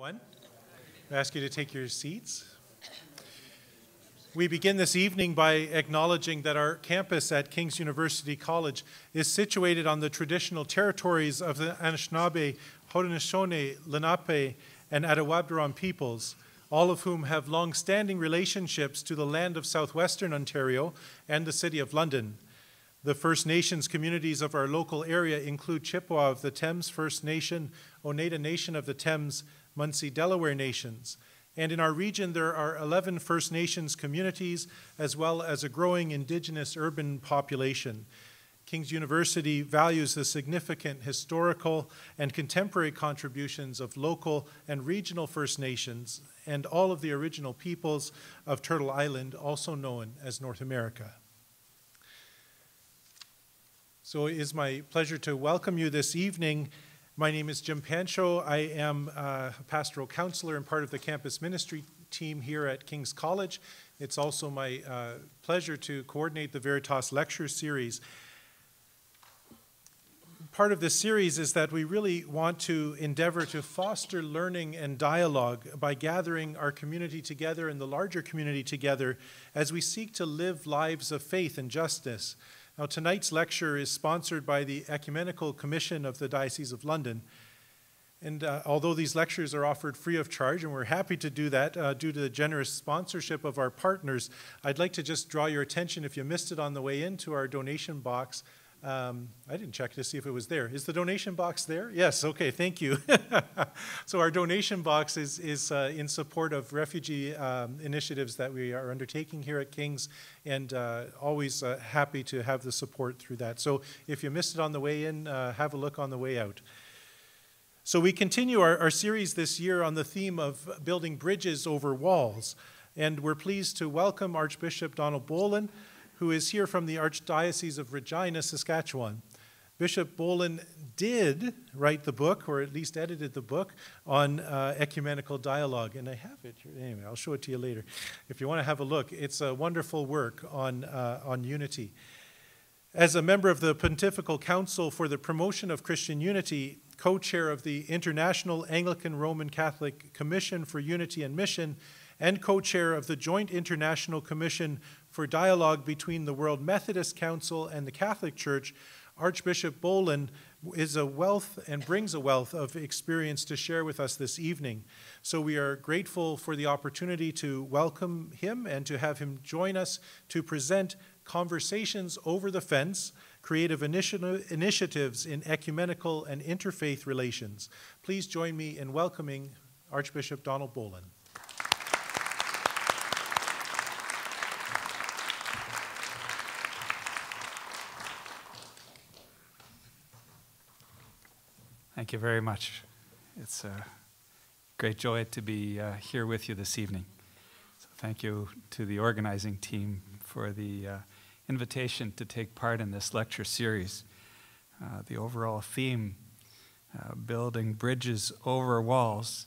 everyone. I ask you to take your seats. We begin this evening by acknowledging that our campus at King's University College is situated on the traditional territories of the Anishinaabe, Haudenosaunee, Lenape, and Attawandaron peoples, all of whom have long standing relationships to the land of southwestern Ontario and the City of London. The First Nations communities of our local area include Chippewa of the Thames First Nation, Oneida Nation of the Thames, Munsee Delaware nations. And in our region, there are 11 First Nations communities, as well as a growing indigenous urban population. King's University values the significant historical and contemporary contributions of local and regional First Nations and all of the original peoples of Turtle Island, also known as North America. So it is my pleasure to welcome you this evening my name is Jim Pancho. I am a pastoral counselor and part of the campus ministry team here at King's College. It's also my uh, pleasure to coordinate the Veritas Lecture Series. Part of this series is that we really want to endeavor to foster learning and dialogue by gathering our community together and the larger community together as we seek to live lives of faith and justice. Now, tonight's lecture is sponsored by the Ecumenical Commission of the Diocese of London. And uh, although these lectures are offered free of charge, and we're happy to do that uh, due to the generous sponsorship of our partners, I'd like to just draw your attention, if you missed it on the way in, to our donation box. Um, I didn't check to see if it was there. Is the donation box there? Yes, okay, thank you. so, our donation box is, is uh, in support of refugee um, initiatives that we are undertaking here at King's, and uh, always uh, happy to have the support through that. So, if you missed it on the way in, uh, have a look on the way out. So, we continue our, our series this year on the theme of building bridges over walls, and we're pleased to welcome Archbishop Donald Bolen who is here from the Archdiocese of Regina, Saskatchewan. Bishop Bolen did write the book, or at least edited the book, on uh, ecumenical dialogue. And I have it here. Anyway, I'll show it to you later. If you want to have a look, it's a wonderful work on, uh, on unity. As a member of the Pontifical Council for the Promotion of Christian Unity, co chair of the International Anglican Roman Catholic Commission for Unity and Mission, and co chair of the Joint International Commission for dialogue between the World Methodist Council and the Catholic Church, Archbishop Bolen is a wealth and brings a wealth of experience to share with us this evening. So we are grateful for the opportunity to welcome him and to have him join us to present Conversations Over the Fence Creative initi- Initiatives in Ecumenical and Interfaith Relations. Please join me in welcoming Archbishop Donald Bolen. Thank you very much. It's a great joy to be uh, here with you this evening. So, thank you to the organizing team for the uh, invitation to take part in this lecture series. Uh, the overall theme, uh, building bridges over walls,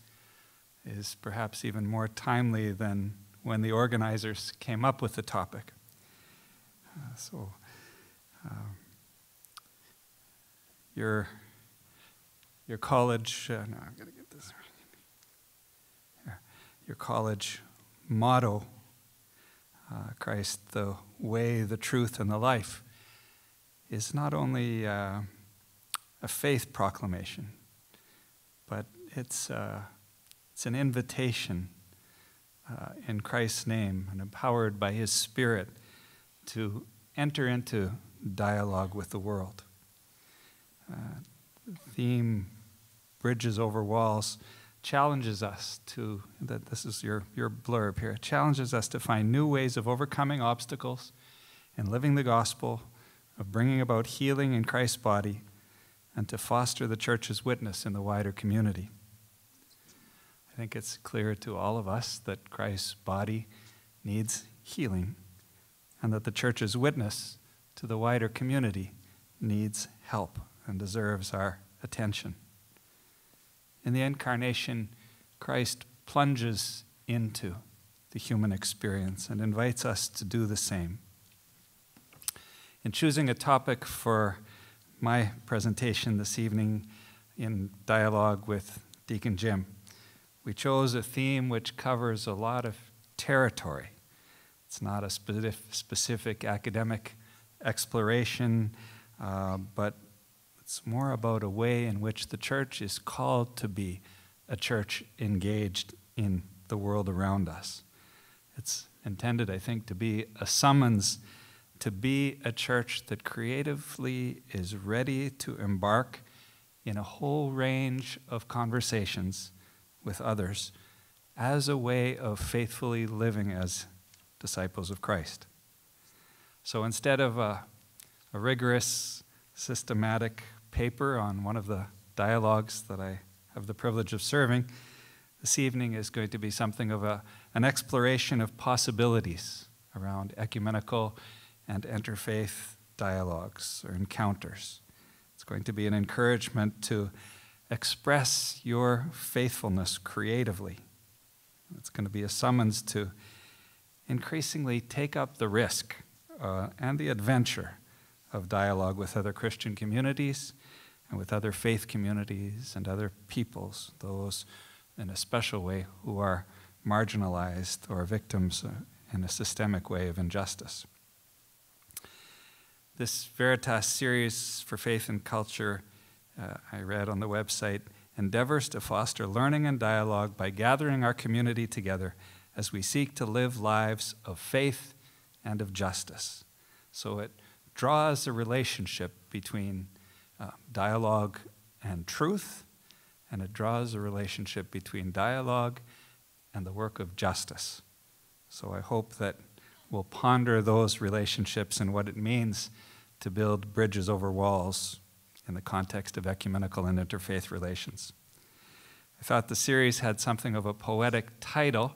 is perhaps even more timely than when the organizers came up with the topic. Uh, so, um, your your college, uh, no, I'm going to get this. Your college motto, uh, Christ, the way, the truth, and the life, is not only uh, a faith proclamation, but it's, uh, it's an invitation uh, in Christ's name and empowered by His Spirit to enter into dialogue with the world. Theme bridges over walls challenges us to that this is your, your blurb here challenges us to find new ways of overcoming obstacles and living the gospel of bringing about healing in christ's body and to foster the church's witness in the wider community. I think it's clear to all of us that christ's body needs healing and that the church's witness to the wider community needs help and deserves our attention. In the incarnation, Christ plunges into the human experience and invites us to do the same. In choosing a topic for my presentation this evening in dialogue with Deacon Jim, We chose a theme which covers a lot of territory. It's not a specific academic exploration, uh, but it's more about a way in which the church is called to be a church engaged in the world around us. It's intended, I think, to be a summons to be a church that creatively is ready to embark in a whole range of conversations with others as a way of faithfully living as disciples of Christ. So instead of a, a rigorous, systematic paper on one of the dialogues that I have the privilege of serving, this evening is going to be something of a, an exploration of possibilities around ecumenical and interfaith dialogues or encounters. It's going to be an encouragement to express your faithfulness creatively. It's going to be a summons to increasingly take up the risk uh, and the adventure of dialogue with other Christian communities and with other faith communities and other peoples, those in a special way who are marginalized or victims in a systemic way of injustice. This Veritas series for faith and culture, uh, I read on the website, endeavors to foster learning and dialogue by gathering our community together as we seek to live lives of faith and of justice. So it draws a relationship between uh, dialogue and truth, and it draws a relationship between dialogue and the work of justice. So I hope that we'll ponder those relationships and what it means to build bridges over walls in the context of ecumenical and interfaith relations. I thought the series had something of a poetic title,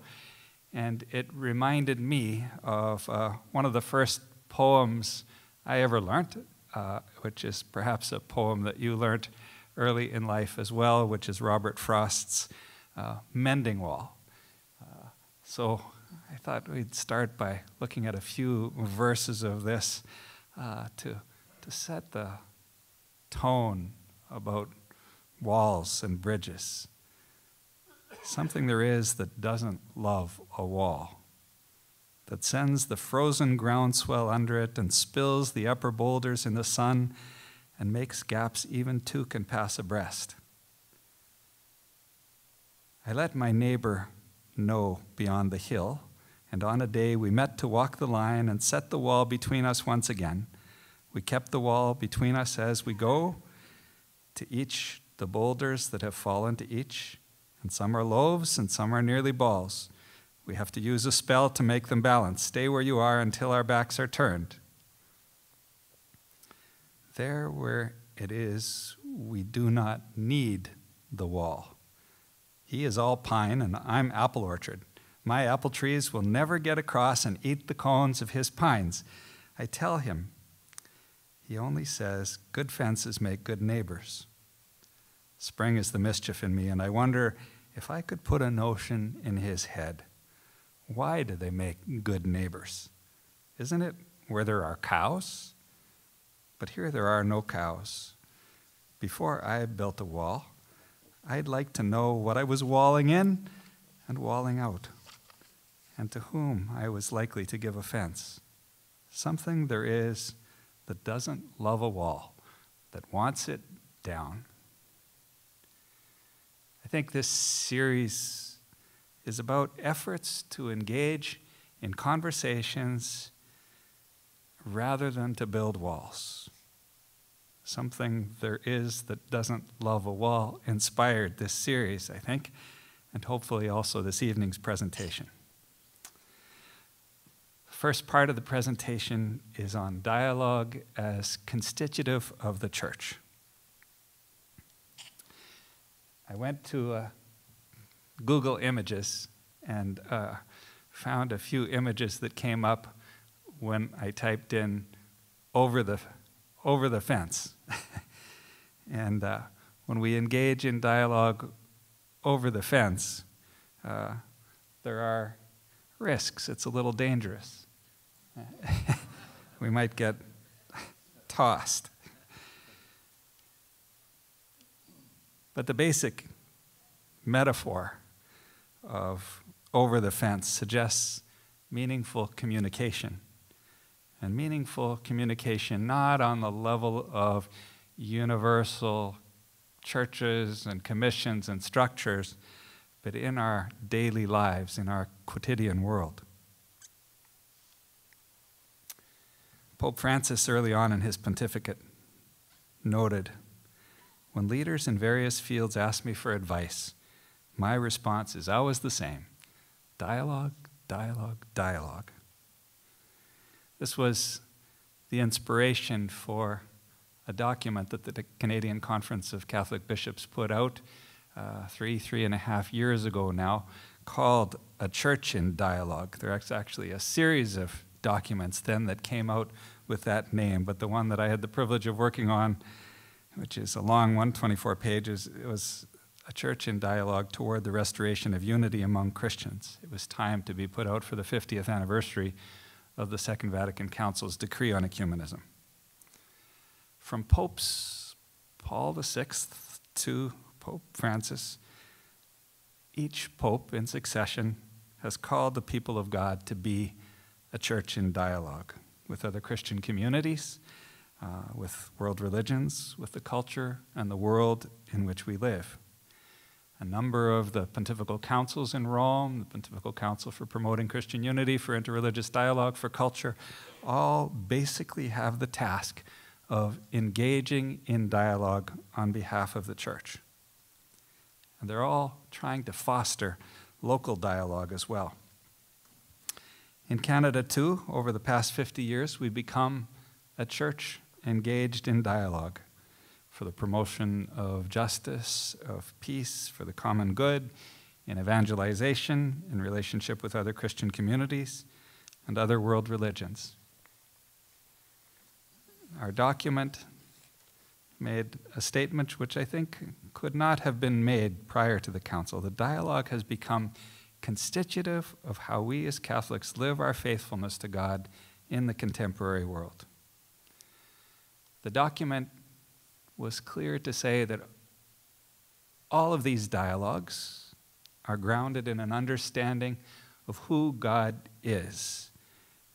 and it reminded me of uh, one of the first poems I ever learned, uh, which is perhaps a poem that you learned early in life as well, which is Robert Frost's uh, Mending Wall. Uh, so I thought we'd start by looking at a few verses of this uh, to, to set the tone about walls and bridges. Something there is that doesn't love a wall, that sends the frozen groundswell under it and spills the upper boulders in the sun and makes gaps even two can pass abreast. I let my neighbor know beyond the hill and on a day we met to walk the line and set the wall between us once again. We kept the wall between us as we go to each the boulders that have fallen to each, and some are loaves and some are nearly balls. We have to use a spell to make them balance. Stay where you are until our backs are turned. There where it is, we do not need the wall. He is all pine, and I'm apple orchard. My apple trees will never get across and eat the cones of his pines. I tell him. He only says, Good fences make good neighbors. Spring is the mischief in me, and I wonder if I could put a notion in his head. Why do they make good neighbors? Isn't it where there are cows? But here there are no cows. Before I built a wall, I'd like to know what I was walling in and walling out and to whom I was likely to give offense. Something there is that doesn't love a wall, that wants it down. I think this series is about efforts to engage in conversations rather than to build walls. Something there is that doesn't love a wall inspired this series, I think, and hopefully also this evening's presentation. First part of the presentation is on dialogue as constitutive of the church. I went to uh, Google Images and uh, found a few images that came up when I typed in over the, over the fence. and uh, when we engage in dialogue over the fence, uh, there are risks. It's a little dangerous. we might get tossed. But the basic metaphor of over the fence suggests meaningful communication. And meaningful communication not on the level of universal churches and commissions and structures, but in our daily lives, in our quotidian world. Pope Francis, early on in his pontificate, noted when leaders in various fields ask me for advice, my response is always the same dialogue, dialogue, dialogue. This was the inspiration for a document that the Canadian Conference of Catholic Bishops put out uh, three, three and a half years ago now, called A Church in Dialogue. There's actually a series of documents then that came out with that name, but the one that I had the privilege of working on, which is a long one, 24 pages, it was a church in dialogue toward the restoration of unity among Christians. It was time to be put out for the 50th anniversary of the Second Vatican Council's decree on ecumenism. From Popes Paul VI to Pope Francis, each pope in succession has called the people of God to be a church in dialogue with other Christian communities, uh, with world religions, with the culture and the world in which we live. A number of the pontifical councils in Rome, the Pontifical Council for Promoting Christian Unity, for Interreligious Dialogue, for Culture, all basically have the task of engaging in dialogue on behalf of the church. And they're all trying to foster local dialogue as well. In Canada, too, over the past 50 years, we've become a church engaged in dialogue for the promotion of justice, of peace, for the common good, in evangelization, in relationship with other Christian communities and other world religions. Our document made a statement which I think could not have been made prior to the Council. The dialogue has become constitutive of how we as Catholics live our faithfulness to God in the contemporary world. The document was clear to say that all of these dialogues are grounded in an understanding of who God is,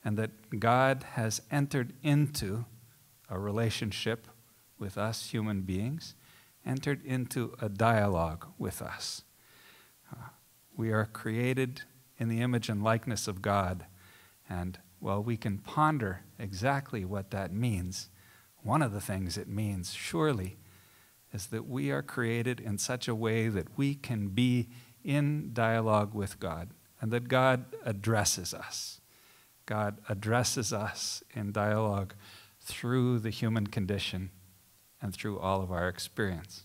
and that God has entered into a relationship with us human beings, entered into a dialogue with us. Uh, we are created in the image and likeness of God, and while we can ponder exactly what that means, one of the things it means, surely, is that we are created in such a way that we can be in dialogue with God and that God addresses us. God addresses us in dialogue through the human condition and through all of our experience.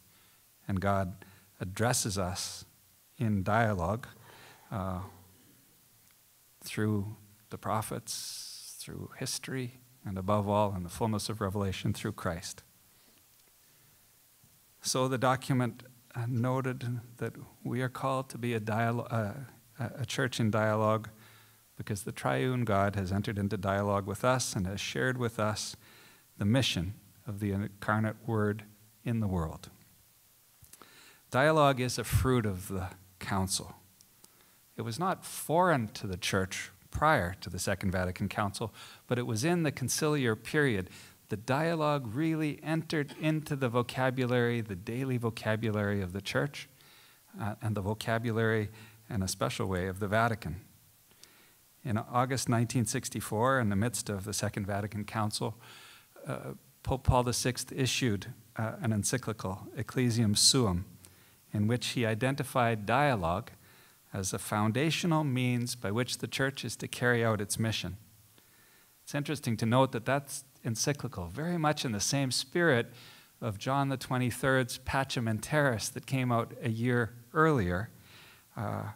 And God addresses us in dialogue uh, through the prophets, through history, and above all, in the fullness of revelation through Christ. So the document uh, noted that we are called to be a, uh, a church in dialogue because the triune God has entered into dialogue with us and has shared with us the mission of the incarnate Word in the world. Dialogue is a fruit of the council. It was not foreign to the church prior to the Second Vatican Council, but it was in the conciliar period. The dialogue really entered into the vocabulary, the daily vocabulary of the church, uh, and the vocabulary, in a special way, of the Vatican. In August 1964, in the midst of the Second Vatican Council, uh, Pope Paul VI issued uh, an encyclical, Ecclesiam Suam, in which he identified dialogue as a foundational means by which the church is to carry out its mission. It's interesting to note that that's encyclical, very much in the same spirit of John the 23rd's Pacem in Terris that came out a year earlier, uh,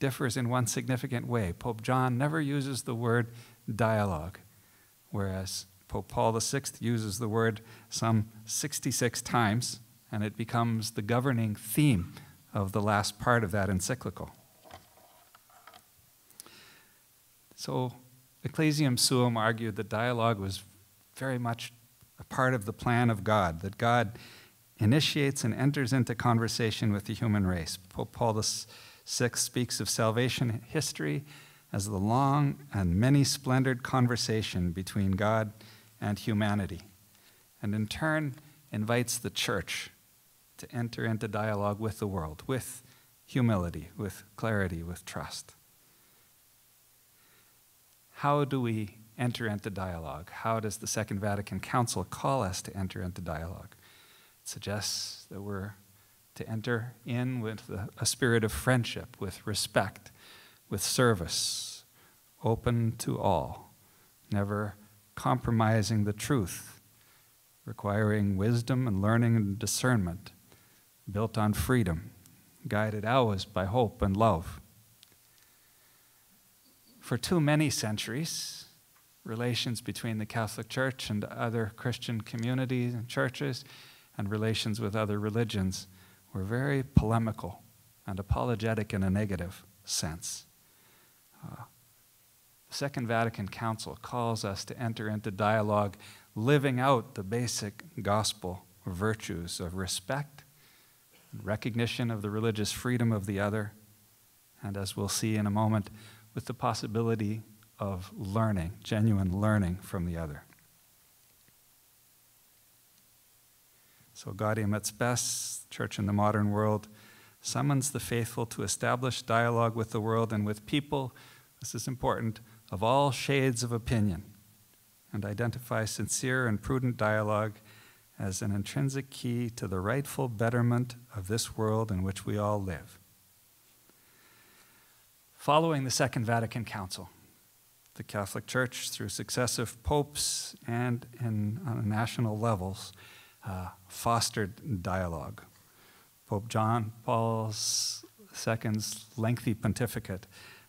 differs in one significant way. Pope John never uses the word dialogue, whereas Pope Paul VI uses the word some 66 times, and it becomes the governing theme of the last part of that encyclical. So, Ecclesiam Suam argued that dialogue was very much a part of the plan of God, that God initiates and enters into conversation with the human race. Pope Paul 6 speaks of salvation history as the long and many splendored conversation between God and humanity, and in turn invites the church to enter into dialogue with the world, with humility, with clarity, with trust. How do we enter into dialogue? How does the Second Vatican Council call us to enter into dialogue? It suggests that we're to enter in with a, spirit of friendship, with respect, with service, open to all, never compromising the truth, requiring wisdom and learning and discernment, built on freedom, guided always by hope and love. For too many centuries, relations between the Catholic Church and other Christian communities and churches and relations with other religions were very polemical and apologetic in a negative sense. Uh, the Second Vatican Council calls us to enter into dialogue, living out the basic gospel virtues of respect, recognition of the religious freedom of the other, and as we'll see in a moment, with the possibility of learning, genuine learning from the other. So, Gaudium et Spes, Church in the Modern World, summons the faithful to establish dialogue with the world and with people, this is important, of all shades of opinion, and identify sincere and prudent dialogue as an intrinsic key to the rightful betterment of this world in which we all live. Following the Second Vatican Council, the Catholic Church, through successive popes and in, on national levels, uh, fostered dialogue. Pope John Paul II's lengthy pontificate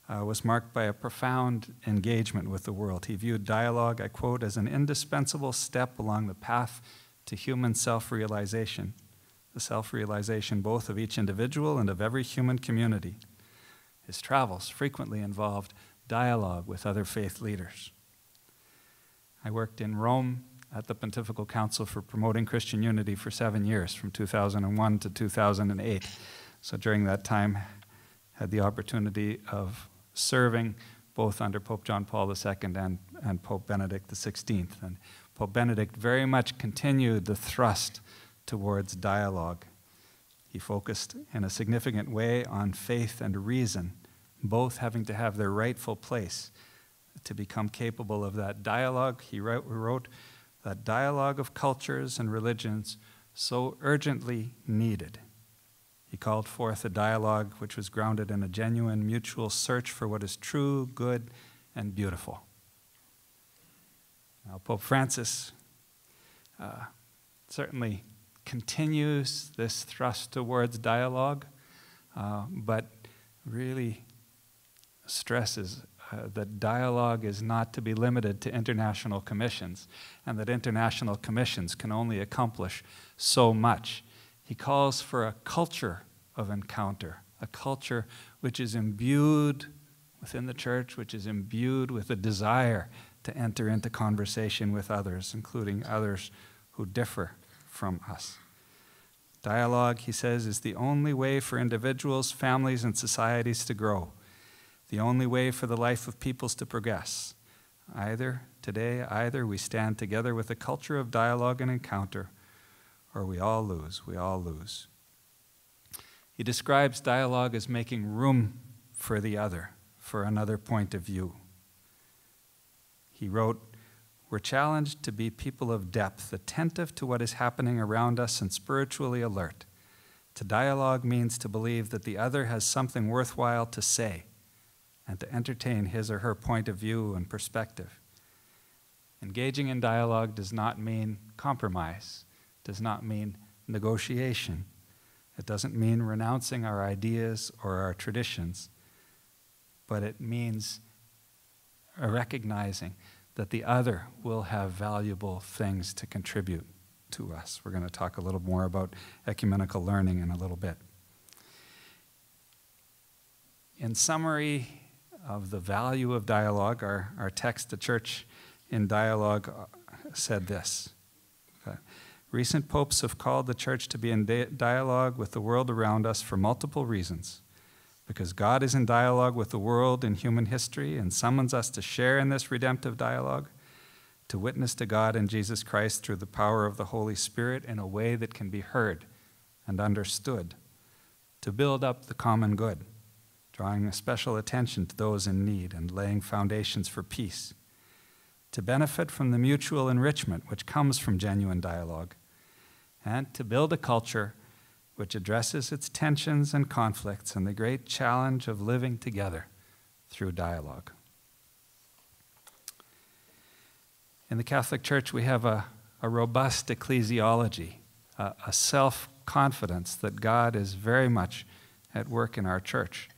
uh, was marked by a profound engagement with the world. He viewed dialogue, I quote, as an indispensable step along the path to human self realization, the self realization both of each individual and of every human community. His travels frequently involved dialogue with other faith leaders. I worked in Rome at the Pontifical Council for Promoting Christian Unity for seven years, from 2001 to 2008. So during that time, had the opportunity of serving both under Pope John Paul II and, and Pope Benedict XVI. And Pope Benedict very much continued the thrust towards dialogue. He focused in a significant way on faith and reason, both having to have their rightful place to become capable of that dialogue. He wrote, that dialogue of cultures and religions so urgently needed. He called forth a dialogue which was grounded in a genuine mutual search for what is true, good, and beautiful. Now, Pope Francis uh, certainly continues this thrust towards dialogue, uh, but really stresses uh, that dialogue is not to be limited to international commissions, and that international commissions can only accomplish so much. He calls for a culture of encounter, a culture which is imbued within the church, which is imbued with a desire to enter into conversation with others, including others who differ from us. Dialogue, he says, is the only way for individuals, families, and societies to grow the only way for the life of peoples to progress. Either today, either we stand together with a culture of dialogue and encounter, or we all lose. We all lose. He describes dialogue as making room for the other, for another point of view. He wrote, We're challenged to be people of depth, attentive to what is happening around us and spiritually alert. To dialogue means to believe that the other has something worthwhile to say and to entertain his or her point of view and perspective. Engaging in dialogue does not mean compromise, does not mean negotiation. It doesn't mean renouncing our ideas or our traditions, but it means recognizing that the other will have valuable things to contribute to us. We're going to talk a little more about ecumenical learning in a little bit. In summary, of the value of dialogue, our, our text, The Church in Dialogue, uh, said this. Recent popes have called the church to be in dialogue with the world around us for multiple reasons. Because God is in dialogue with the world in human history and summons us to share in this redemptive dialogue, to witness to God and Jesus Christ through the power of the Holy Spirit in a way that can be heard and understood, to build up the common good, drawing a special attention to those in need and laying foundations for peace, to benefit from the mutual enrichment which comes from genuine dialogue, and to build a culture which addresses its tensions and conflicts and the great challenge of living together through dialogue. In the Catholic Church, we have a, a robust ecclesiology, a, a self confidence that God is very much at work in our church.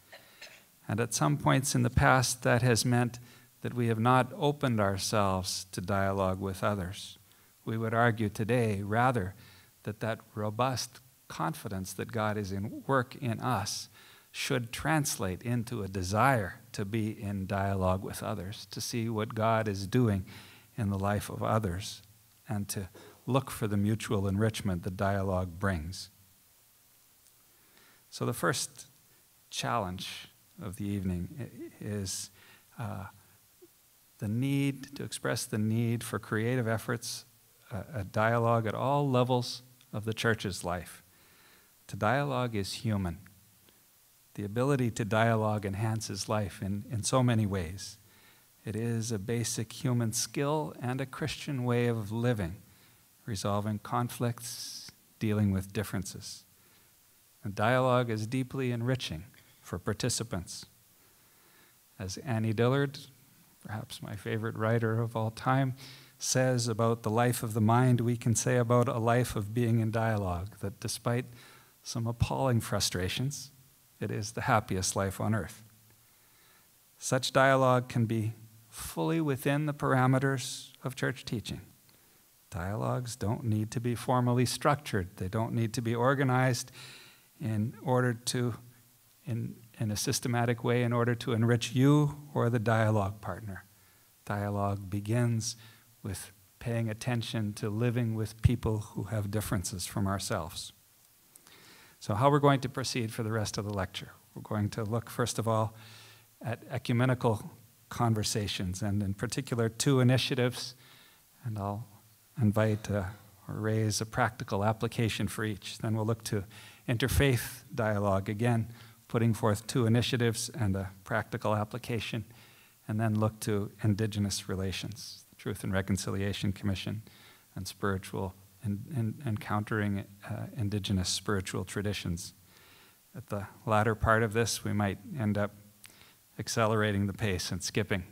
And at some points in the past, that has meant that we have not opened ourselves to dialogue with others. We would argue today, rather, that that robust confidence that God is in work in us should translate into a desire to be in dialogue with others, to see what God is doing in the life of others, and to look for the mutual enrichment that dialogue brings. So, the first challenge of the evening is uh, the need to express the need for creative efforts, a, a dialogue at all levels of the church's life. To dialogue is human. The ability to dialogue enhances life in, in so many ways. It is a basic human skill and a Christian way of living, resolving conflicts, dealing with differences. And dialogue is deeply enriching for participants. As Annie Dillard, perhaps my favorite writer of all time, says about the life of the mind, we can say about a life of being in dialogue that despite some appalling frustrations, it is the happiest life on earth. Such dialogue can be fully within the parameters of church teaching. Dialogues don't need to be formally structured, they don't need to be organized in order to, in, in a systematic way, in order to enrich you or the dialogue partner. Dialogue begins with paying attention to living with people who have differences from ourselves. So, how we're going to proceed for the rest of the lecture. We're going to look, first of all, at ecumenical conversations, and in particular, two initiatives, and I'll invite uh, or raise a practical application for each. Then we'll look to interfaith dialogue, again, putting forth two initiatives and a practical application, and then look to indigenous relations, the Truth and Reconciliation Commission, and spiritual and, encountering uh, indigenous spiritual traditions. At the latter part of this, we might end up accelerating the pace and skipping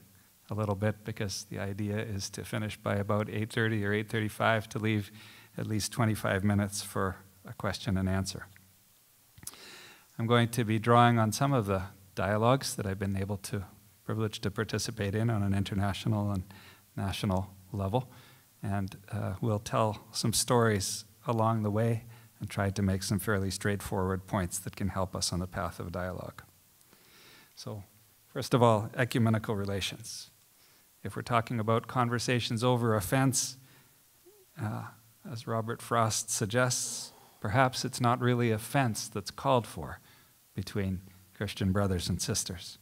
a little bit because the idea is to finish by about 8.30 or 8.35 to leave at least 25 minutes for a question and answer. I'm going to be drawing on some of the dialogues that I've been able to, privileged to participate in on an international and national level and uh, we'll tell some stories along the way and try to make some fairly straightforward points that can help us on the path of dialogue. So, first of all, ecumenical relations. If we're talking about conversations over a fence, uh, as Robert Frost suggests, perhaps it's not really a fence that's called for between Christian brothers and sisters.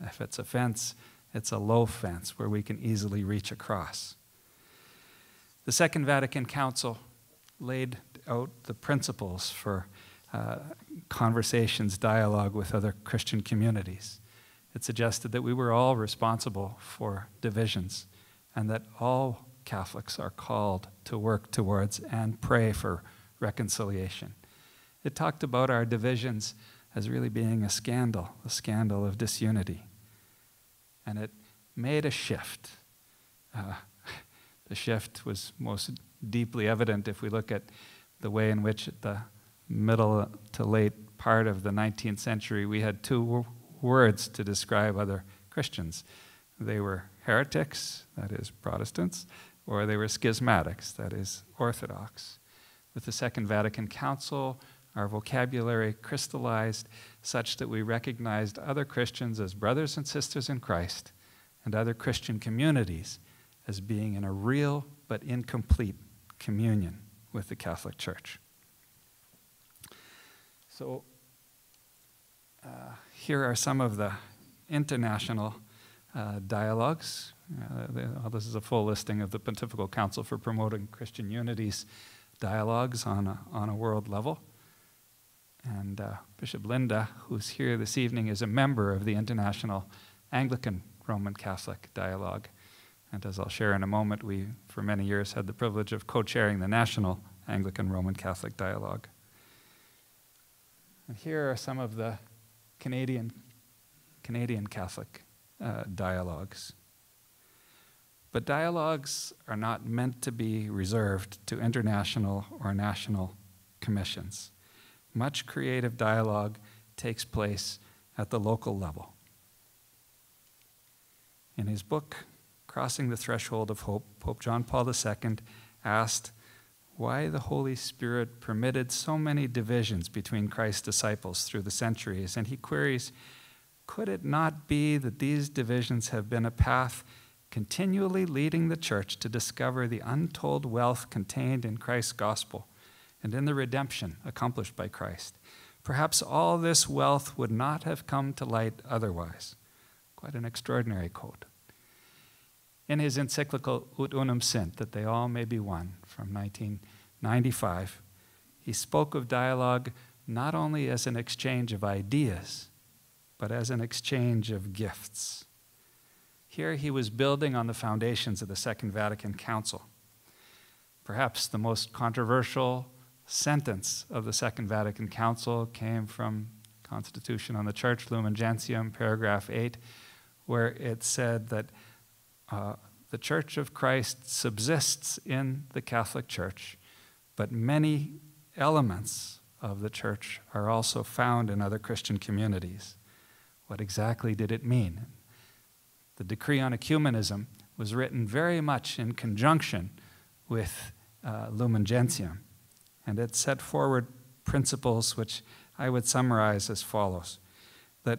If it's a fence, it's a low fence where we can easily reach across. The Second Vatican Council laid out the principles for uh, conversations, dialogue with other Christian communities. It suggested that we were all responsible for divisions and that all Catholics are called to work towards and pray for reconciliation. It talked about our divisions as really being a scandal, a scandal of disunity. And it made a shift. Uh, the shift was most deeply evident if we look at the way in which, at the middle to late part of the 19th century, we had two words to describe other Christians. They were heretics, that is, Protestants, or they were schismatics, that is, Orthodox. With the Second Vatican Council, our vocabulary crystallized such that we recognized other Christians as brothers and sisters in Christ and other Christian communities as being in a real but incomplete communion with the Catholic Church. So, uh, here are some of the international uh, dialogues. Uh, the, this is a full listing of the Pontifical Council for Promoting Christian Unity's dialogues on a, on a world level. And uh, Bishop Linda, who's here this evening, is a member of the International Anglican Roman Catholic Dialogue. And as I'll share in a moment, we, for many years, had the privilege of co chairing the National Anglican Roman Catholic Dialogue. And here are some of the Canadian, Canadian Catholic uh, dialogues. But dialogues are not meant to be reserved to international or national commissions. Much creative dialogue takes place at the local level. In his book, Crossing the Threshold of Hope, Pope John Paul II asked why the Holy Spirit permitted so many divisions between Christ's disciples through the centuries. And he queries Could it not be that these divisions have been a path continually leading the church to discover the untold wealth contained in Christ's gospel and in the redemption accomplished by Christ? Perhaps all this wealth would not have come to light otherwise. Quite an extraordinary quote in his encyclical Ut Unum Sint, that they all may be one, from 1995, he spoke of dialogue not only as an exchange of ideas, but as an exchange of gifts. Here he was building on the foundations of the Second Vatican Council. Perhaps the most controversial sentence of the Second Vatican Council came from Constitution on the Church, Lumen Gentium, paragraph 8, where it said that uh, the Church of Christ subsists in the Catholic Church, but many elements of the church are also found in other Christian communities. What exactly did it mean? The decree on ecumenism was written very much in conjunction with uh, Lumen Gentium, and it set forward principles which I would summarize as follows. That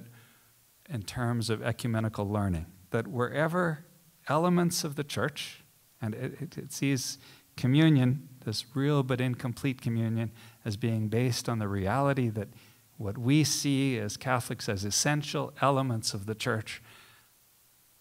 in terms of ecumenical learning, that wherever elements of the church, and it, it, it sees communion, this real but incomplete communion, as being based on the reality that what we see as Catholics as essential elements of the church,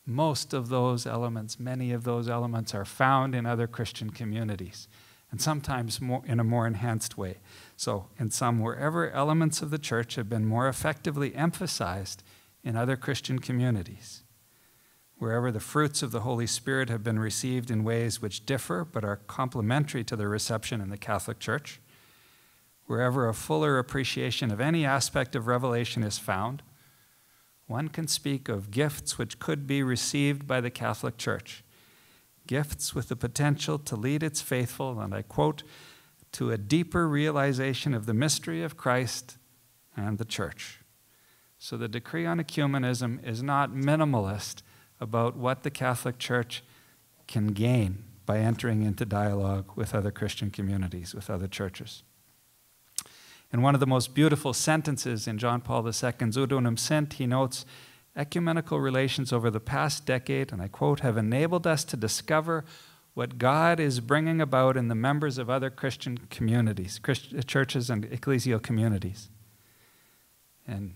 most of those elements, many of those elements, are found in other Christian communities, and sometimes more, in a more enhanced way. So, in some, wherever elements of the church have been more effectively emphasized in other Christian communities, wherever the fruits of the Holy Spirit have been received in ways which differ but are complementary to their reception in the Catholic Church, wherever a fuller appreciation of any aspect of revelation is found, one can speak of gifts which could be received by the Catholic Church, gifts with the potential to lead its faithful, and I quote, to a deeper realization of the mystery of Christ and the Church. So the decree on ecumenism is not minimalist about what the Catholic Church can gain by entering into dialogue with other Christian communities, with other churches. In one of the most beautiful sentences in John Paul II's Ut Unum Sint, he notes ecumenical relations over the past decade, and I quote, have enabled us to discover what God is bringing about in the members of other Christian communities, Christ- churches, and ecclesial communities. And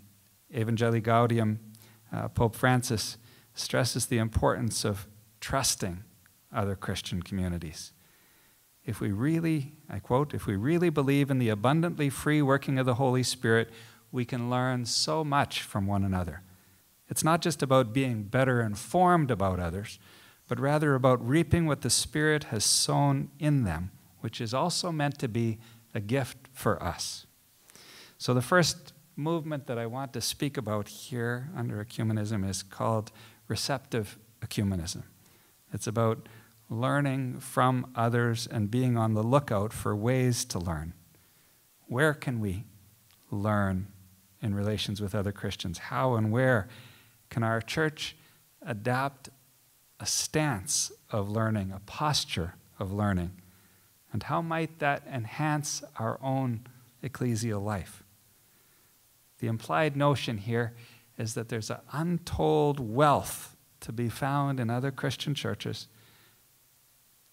Evangelii Gaudium, uh, Pope Francis stresses the importance of trusting other Christian communities. If we really, I quote, if we really believe in the abundantly free working of the Holy Spirit, we can learn so much from one another. It's not just about being better informed about others, but rather about reaping what the Spirit has sown in them, which is also meant to be a gift for us. So, the first movement that I want to speak about here under ecumenism is called receptive ecumenism. It's about learning from others and being on the lookout for ways to learn. Where can we learn in relations with other Christians? How and where can our church adapt a stance of learning, a posture of learning? And how might that enhance our own ecclesial life? The implied notion here is that there's an untold wealth to be found in other Christian churches.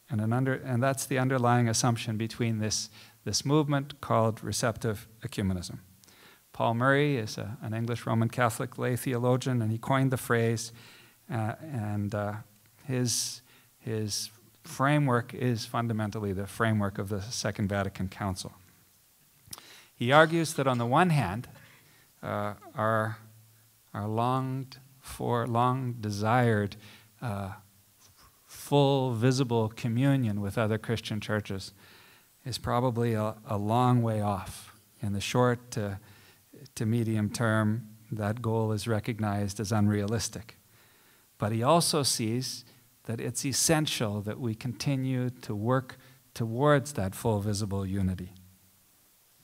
And, an under, and that's the underlying assumption between this, this movement called receptive ecumenism. Paul Murray is a, an English Roman Catholic lay theologian, and he coined the phrase, uh, and uh, his, his framework is fundamentally the framework of the Second Vatican Council. He argues that on the one hand, uh, our, our longed for, long desired uh, full visible communion with other Christian churches is probably a, a long way off. In the short to, to medium term, that goal is recognized as unrealistic. But he also sees that it's essential that we continue to work towards that full visible unity.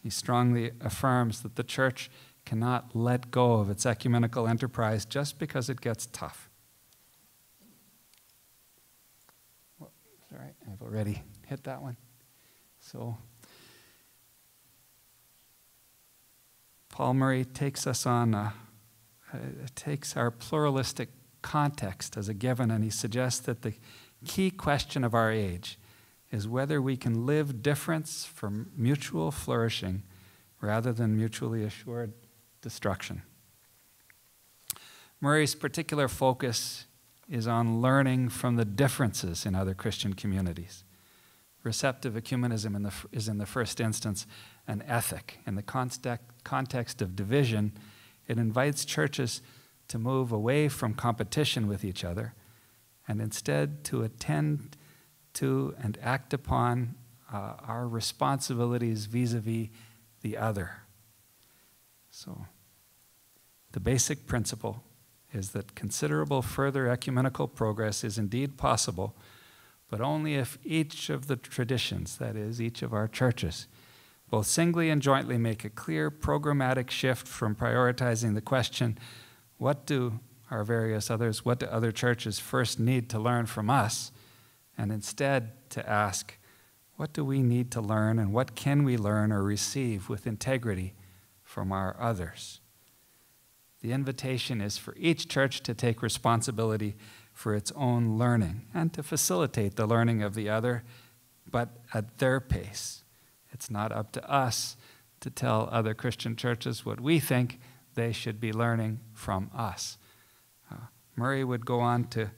He strongly affirms that the church cannot let go of its ecumenical enterprise just because it gets tough. Sorry, I've already hit that one. So, Paul Murray takes us on, a, takes our pluralistic context as a given, and he suggests that the key question of our age is whether we can live difference for mutual flourishing rather than mutually assured destruction. Murray's particular focus is on learning from the differences in other Christian communities. Receptive ecumenism in the, is, in the first instance, an ethic. In the context of division, it invites churches to move away from competition with each other and instead to attend to and act upon uh, our responsibilities vis a vis the other. So, the basic principle is that considerable further ecumenical progress is indeed possible, but only if each of the traditions, that is, each of our churches, both singly and jointly make a clear programmatic shift from prioritizing the question what do our various others, what do other churches first need to learn from us? And instead to ask, what do we need to learn and what can we learn or receive with integrity from our others? The invitation is for each church to take responsibility for its own learning and to facilitate the learning of the other, but at their pace. It's not up to us to tell other Christian churches what we think they should be learning from us. Uh, Murray would go on to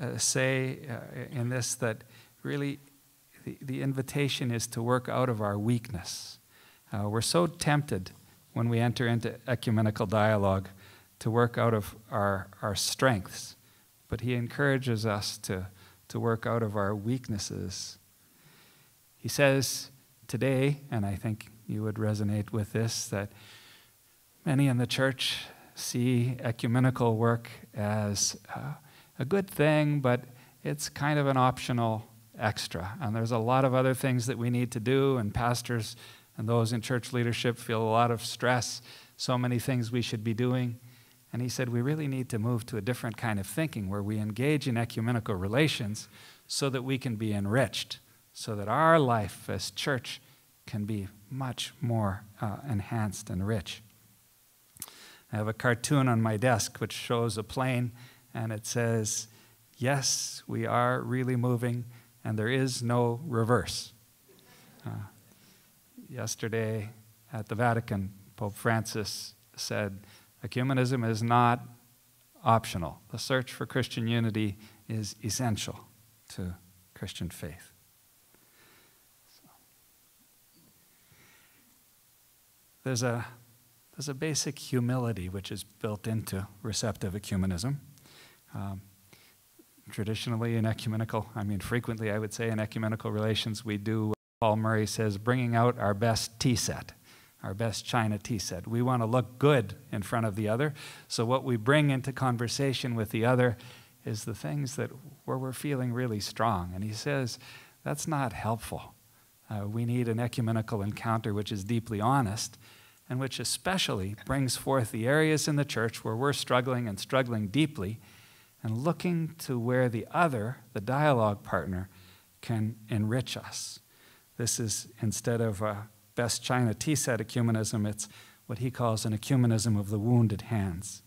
uh, say uh, in this that really the, the invitation is to work out of our weakness. Uh, we're so tempted when we enter into ecumenical dialogue to work out of our, our strengths, but he encourages us to, to work out of our weaknesses. He says today, and I think you would resonate with this, that Many in the church see ecumenical work as uh, a good thing, but it's kind of an optional extra. And there's a lot of other things that we need to do, and pastors and those in church leadership feel a lot of stress, so many things we should be doing. And he said, we really need to move to a different kind of thinking where we engage in ecumenical relations so that we can be enriched, so that our life as church can be much more uh, enhanced and rich. I have a cartoon on my desk which shows a plane, and it says, Yes, we are really moving, and there is no reverse. Uh, yesterday at the Vatican, Pope Francis said, Ecumenism is not optional. The search for Christian unity is essential to Christian faith. So. There's a there's a basic humility which is built into receptive ecumenism. Um, traditionally, in ecumenical, I mean, frequently, I would say, in ecumenical relations, we do, Paul Murray says, bringing out our best tea set, our best china tea set. We want to look good in front of the other. So, what we bring into conversation with the other is the things that where we're feeling really strong. And he says, that's not helpful. Uh, we need an ecumenical encounter which is deeply honest and which especially brings forth the areas in the church where we're struggling and struggling deeply, and looking to where the other, the dialogue partner, can enrich us. This is instead of a best China tea set ecumenism, it's what he calls an ecumenism of the wounded hands.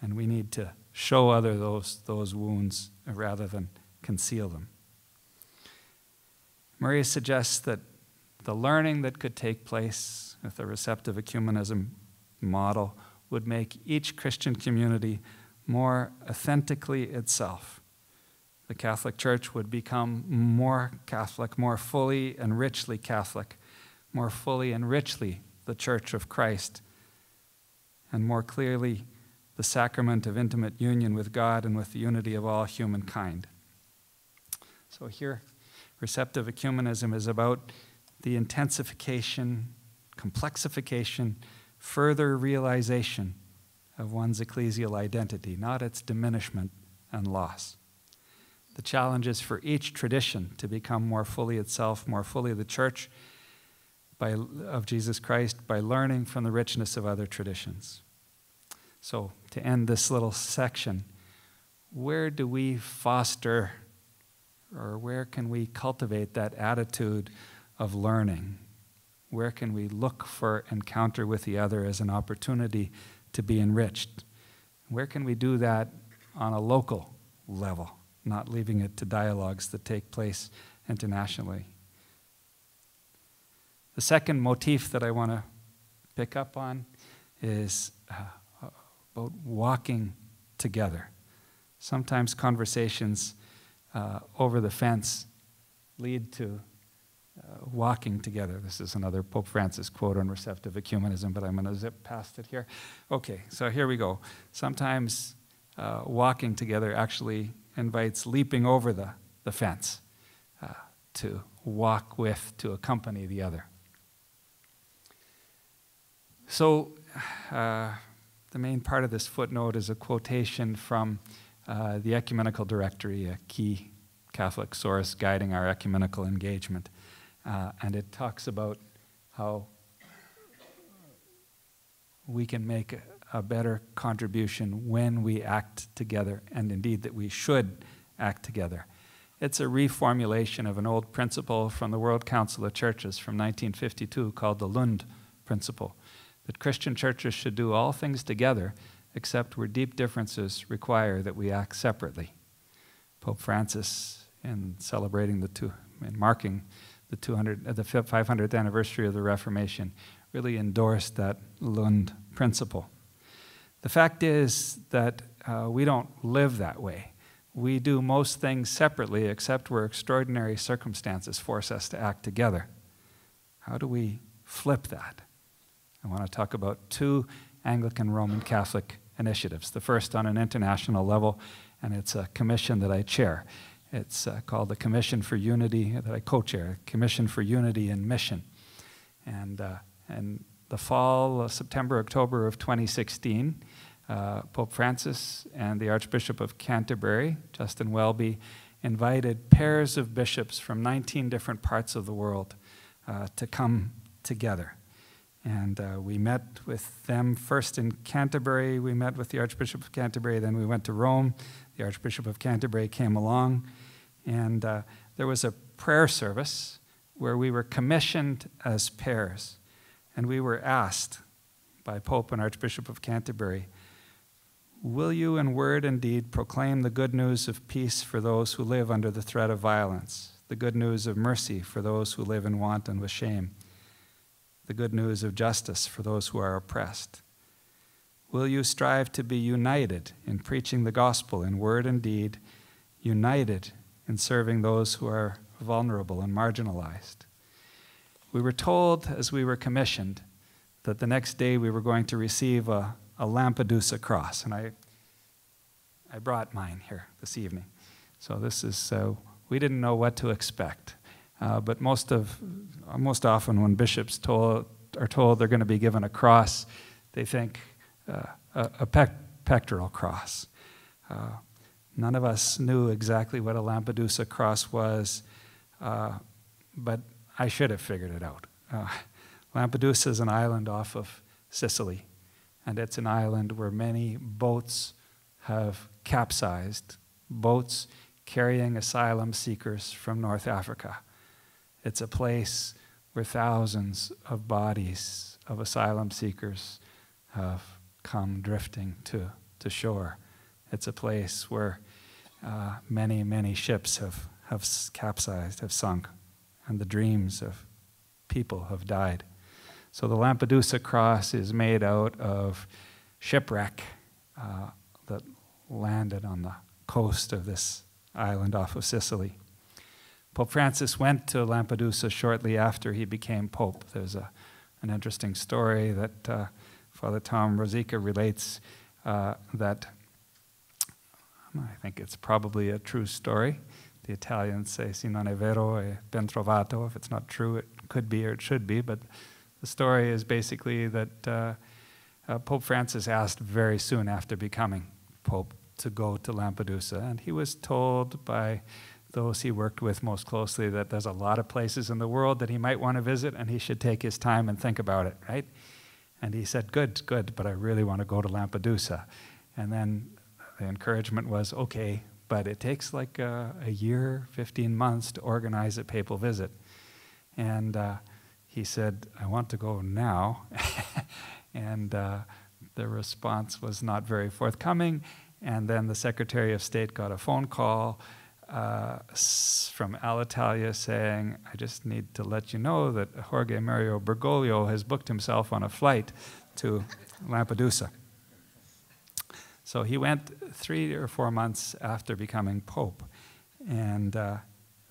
And we need to show other those, those wounds rather than conceal them. Murray suggests that the learning that could take place with a receptive ecumenism model would make each Christian community more authentically itself. The Catholic Church would become more Catholic, more fully and richly Catholic, more fully and richly the Church of Christ, and more clearly the sacrament of intimate union with God and with the unity of all humankind. So, here, receptive ecumenism is about the intensification, complexification, further realization of one's ecclesial identity, not its diminishment and loss. The challenge is for each tradition to become more fully itself, more fully the church by, of Jesus Christ by learning from the richness of other traditions. So, to end this little section, where do we foster or where can we cultivate that attitude of learning? Where can we look for encounter with the other as an opportunity to be enriched? Where can we do that on a local level, not leaving it to dialogues that take place internationally? The second motif that I want to pick up on is uh, about walking together. Sometimes conversations uh, over the fence lead to uh, walking together. This is another Pope Francis quote on receptive ecumenism, but I'm going to zip past it here. Okay, so here we go. Sometimes uh, walking together actually invites leaping over the, the fence uh, to walk with, to accompany the other. So, uh, the main part of this footnote is a quotation from uh, the Ecumenical Directory, a key Catholic source guiding our ecumenical engagement. Uh, and it talks about how we can make a, better contribution when we act together, and indeed that we should act together. It's a reformulation of an old principle from the World Council of Churches from 1952 called the Lund Principle that Christian churches should do all things together except where deep differences require that we act separately. Pope Francis, in celebrating the two, in marking the 200, uh, the 500th anniversary of the Reformation, really endorsed that Lund principle. The fact is that uh, we don't live that way. We do most things separately, except where extraordinary circumstances force us to act together. How do we flip that? I want to talk about two Anglican Roman Catholic initiatives. The first on an international level, and it's a commission that I chair. It's uh, called the Commission for Unity, that I co chair, Commission for Unity and Mission. And, uh, the fall, uh, September, October of 2016, uh, Pope Francis and the Archbishop of Canterbury, Justin Welby, invited pairs of bishops from 19 different parts of the world uh, to come together and uh, we met with them first in Canterbury. We met with the Archbishop of Canterbury. Then we went to Rome. The Archbishop of Canterbury came along. And uh, there was a prayer service where we were commissioned as pairs. And we were asked by Pope and Archbishop of Canterbury Will you, in word and deed, proclaim the good news of peace for those who live under the threat of violence, the good news of mercy for those who live in want and with shame? the good news of justice for those who are oppressed? Will you strive to be united in preaching the gospel in word and deed, united in serving those who are vulnerable and marginalized? We were told as we were commissioned that the next day we were going to receive a, a Lampedusa cross, and I, I brought mine here this evening. So this is, uh, we didn't know what to expect. Uh, but most, of, most often, when bishops told, are told they're going to be given a cross, they think uh, a, a pec- pectoral cross. Uh, none of us knew exactly what a Lampedusa cross was, uh, but I should have figured it out. Uh, Lampedusa is an island off of Sicily, and it's an island where many boats have capsized, boats carrying asylum seekers from North Africa. It's a place where thousands of bodies of asylum seekers have come drifting to, to shore. It's a place where uh, many, many ships have, have capsized, have sunk, and the dreams of people have died. So the Lampedusa cross is made out of shipwreck uh, that landed on the coast of this island off of Sicily. Pope Francis went to Lampedusa shortly after he became Pope. There's a, an interesting story that uh, Father Tom Rosica relates uh, that I think it's probably a true story. The Italians say, si non è vero, è ben trovato. If it's not true, it could be or it should be. But the story is basically that uh, uh, Pope Francis asked very soon after becoming Pope to go to Lampedusa. And he was told by those he worked with most closely that there's a lot of places in the world that he might want to visit and he should take his time and think about it, right? And he said, Good, good, but I really want to go to Lampedusa. And then the encouragement was, Okay, but it takes like a, a year, 15 months to organize a papal visit. And uh, he said, I want to go now. and uh, the response was not very forthcoming. And then the Secretary of State got a phone call uh, from Alitalia saying, I just need to let you know that Jorge Mario Bergoglio has booked himself on a flight to Lampedusa. So he went three or four months after becoming Pope. And uh,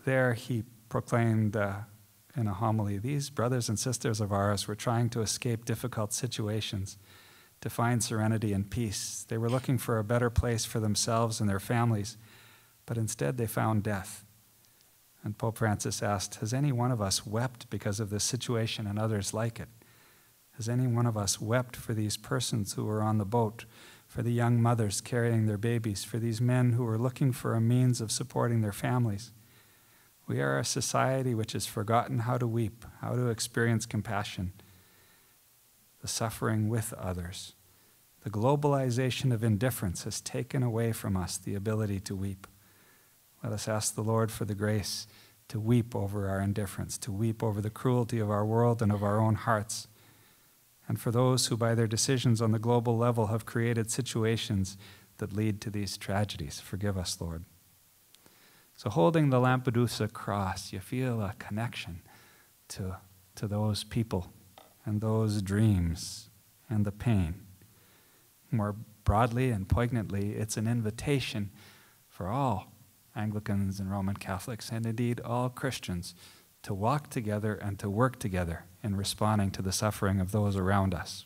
there he proclaimed uh, in a homily these brothers and sisters of ours were trying to escape difficult situations, to find serenity and peace. They were looking for a better place for themselves and their families but instead they found death. And Pope Francis asked, Has any one of us wept because of this situation and others like it? Has any one of us wept for these persons who were on the boat, for the young mothers carrying their babies, for these men who were looking for a means of supporting their families? We are a society which has forgotten how to weep, how to experience compassion, the suffering with others. The globalization of indifference has taken away from us the ability to weep. Let us ask the Lord for the grace to weep over our indifference, to weep over the cruelty of our world and of our own hearts. And for those who, by their decisions on the global level, have created situations that lead to these tragedies, forgive us, Lord. So, holding the Lampedusa cross, you feel a connection to, to those people and those dreams and the pain. More broadly and poignantly, it's an invitation for all Anglicans and Roman Catholics, and indeed all Christians, to walk together and to work together in responding to the suffering of those around us.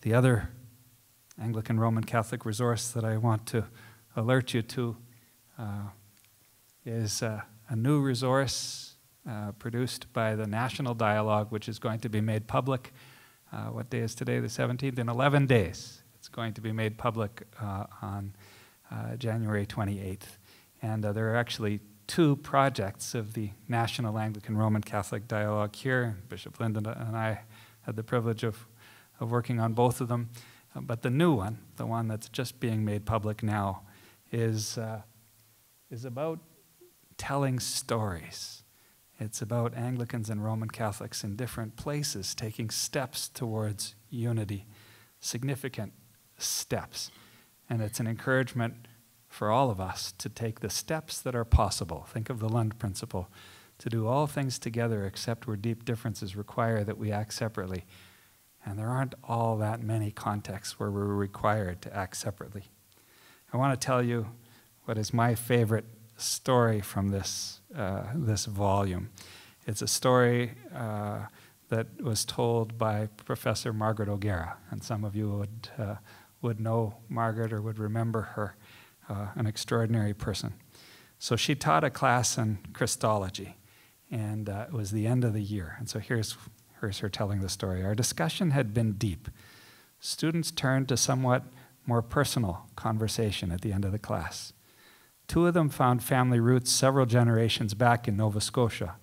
The other Anglican Roman Catholic resource that I want to alert you to uh, is a new resource uh, produced by the National Dialogue, which is going to be made public. Uh, what day is today? The 17th? In 11 days. It's going to be made public uh, on January 28th. And there are actually two projects of the National Anglican Roman Catholic Dialogue here. Bishop Linden and I had the privilege of, of working on both of them. Uh, but the new one, the one that's just being made public now, is, uh, is about telling stories. It's about Anglicans and Roman Catholics in different places taking steps towards unity, significant steps. And it's an encouragement for all of us to take the steps that are possible. Think of the Lund principle to do all things together except where deep differences require that we act separately. And there aren't all that many contexts where we're required to act separately. I want to tell you what is my favorite story from this, uh, this volume. It's a story uh, that was told by Professor Margaret O'Gara, and some of you would uh, would know Margaret or would remember her, uh, an extraordinary person. So she taught a class in Christology, and uh, it was the end of the year. And so here's, here's her telling the story. Our discussion had been deep. Students turned to somewhat more personal conversation at the end of the class. Two of them found family roots several generations back in Nova Scotia.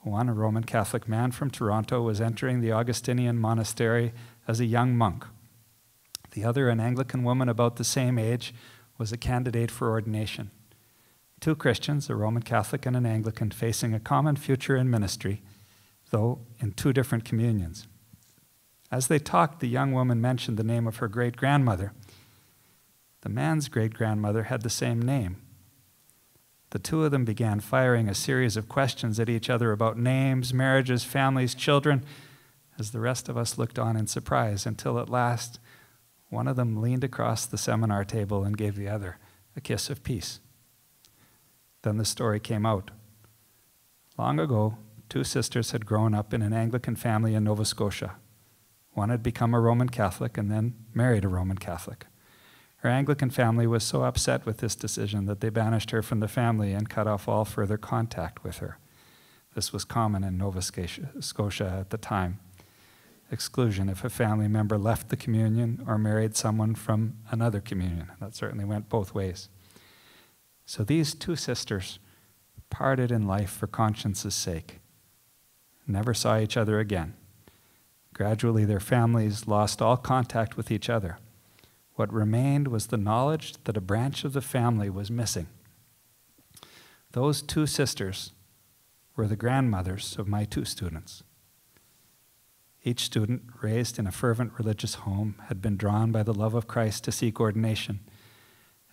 One, a Roman Catholic man from Toronto, was entering the Augustinian monastery as a young monk the other, an Anglican woman about the same age, was a candidate for ordination. Two Christians, a Roman Catholic and an Anglican, facing a common future in ministry, though in two different communions. As they talked, the young woman mentioned the name of her great grandmother. The man's great grandmother had the same name. The two of them began firing a series of questions at each other about names, marriages, families, children, as the rest of us looked on in surprise until at last one of them leaned across the seminar table and gave the other a kiss of peace. Then the story came out. Long ago, two sisters had grown up in an Anglican family in Nova Scotia. One had become a Roman Catholic and then married a Roman Catholic. Her Anglican family was so upset with this decision that they banished her from the family and cut off all further contact with her. This was common in Nova Scotia at the time. Exclusion if a family member left the communion or married someone from another communion. That certainly went both ways. So these two sisters parted in life for conscience's sake, never saw each other again. Gradually, their families lost all contact with each other. What remained was the knowledge that a branch of the family was missing. Those two sisters were the grandmothers of my two students. Each student, raised in a fervent religious home, had been drawn by the love of Christ to seek ordination.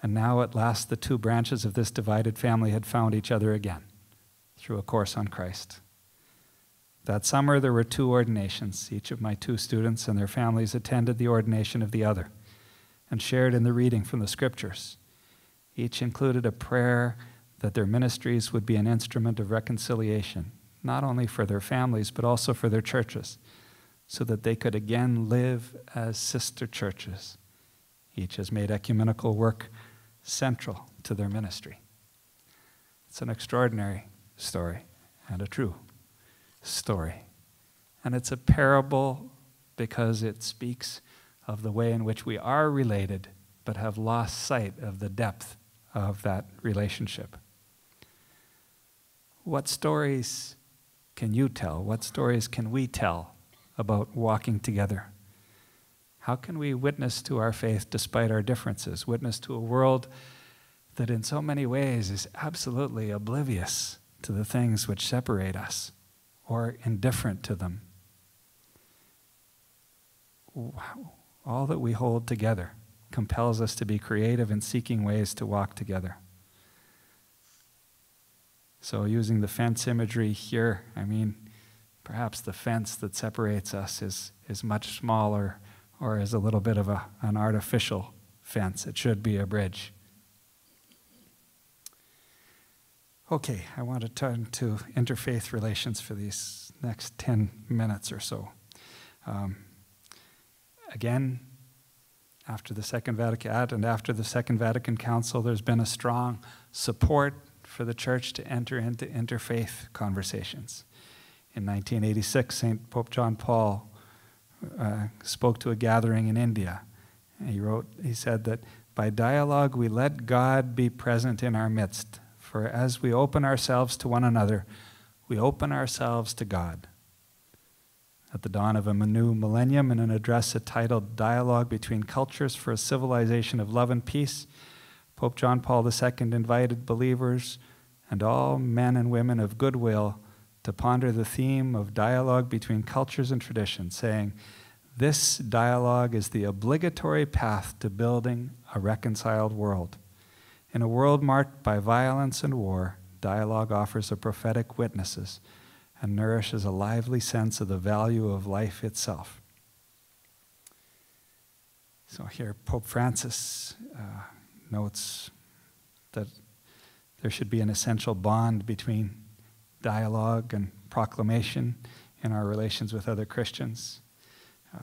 And now, at last, the two branches of this divided family had found each other again through a course on Christ. That summer, there were two ordinations. Each of my two students and their families attended the ordination of the other and shared in the reading from the scriptures. Each included a prayer that their ministries would be an instrument of reconciliation, not only for their families, but also for their churches, so that they could again live as sister churches. Each has made ecumenical work central to their ministry. It's an extraordinary story and a true story. And it's a parable because it speaks of the way in which we are related, but have lost sight of the depth of that relationship. What stories can you tell? What stories can we tell about walking together? How can we witness to our faith despite our differences? Witness to a world that, in so many ways, is absolutely oblivious to the things which separate us or indifferent to them. All that we hold together compels us to be creative in seeking ways to walk together. So, using the fence imagery here, I mean, perhaps the fence that separates us is, is much smaller or is a little bit of a, an artificial fence. It should be a bridge. Okay, I want to turn to interfaith relations for these next 10 minutes or so. Um, again, after the Second Vatican and after the Second Vatican Council, there's been a strong support for the church to enter into interfaith conversations. In 1986, St. Pope John Paul uh, spoke to a gathering in India. He wrote, he said that by dialogue we let God be present in our midst for as we open ourselves to one another, we open ourselves to God. At the dawn of a new millennium, in an address entitled Dialogue Between Cultures for a Civilization of Love and Peace, Pope John Paul II invited believers and all men and women of goodwill to ponder the theme of dialogue between cultures and traditions, saying, This dialogue is the obligatory path to building a reconciled world. In a world marked by violence and war, dialogue offers a prophetic witnesses and nourishes a lively sense of the value of life itself. So here, Pope Francis uh, notes that there should be an essential bond between dialogue and proclamation in our relations with other Christians. Uh,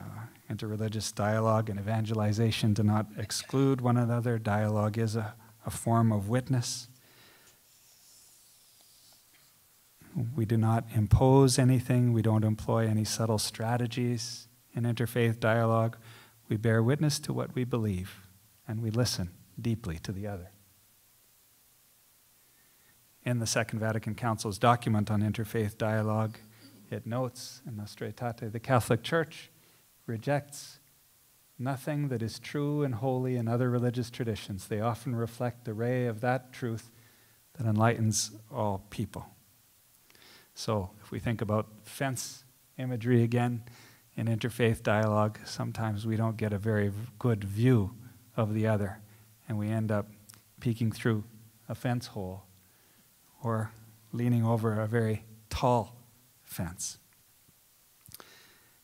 interreligious dialogue and evangelization do not exclude one another. Dialogue is a a form of witness. We do not impose anything, we don't employ any subtle strategies in interfaith dialogue. We bear witness to what we believe, and we listen deeply to the other. In the Second Vatican Council's document on interfaith dialogue, it notes in Nostra Aetate, the Catholic Church rejects nothing that is true and holy in other religious traditions. They often reflect the ray of that truth that enlightens all people. So, if we think about fence imagery again in interfaith dialogue, sometimes we don't get a very good view of the other, and we end up peeking through a fence hole or leaning over a very tall fence.